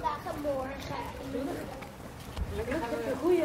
vandaag. En morgen. Je een goeie?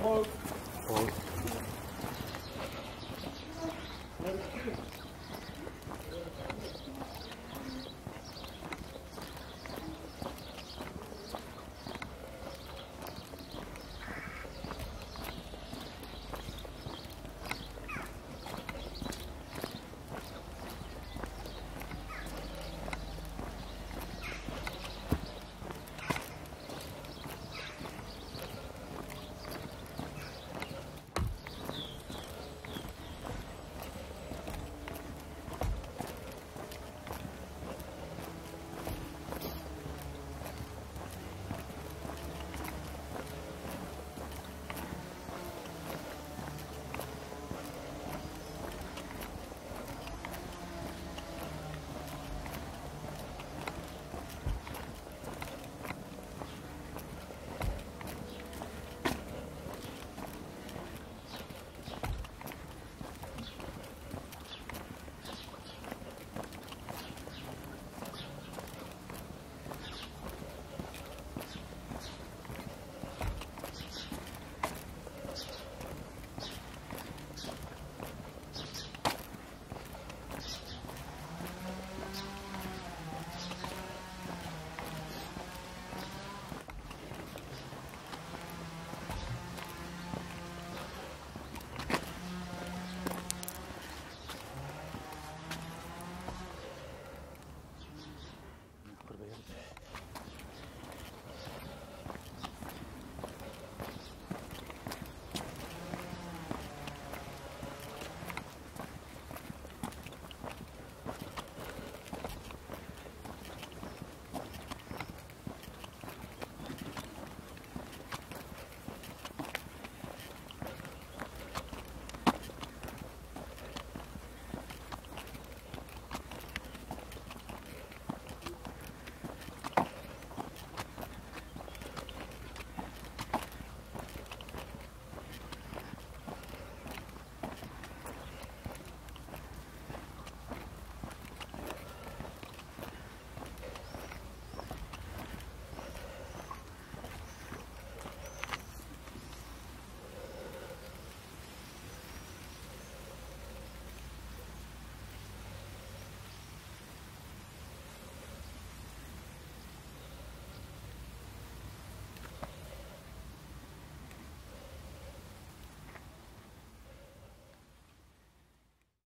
Hold. Hold.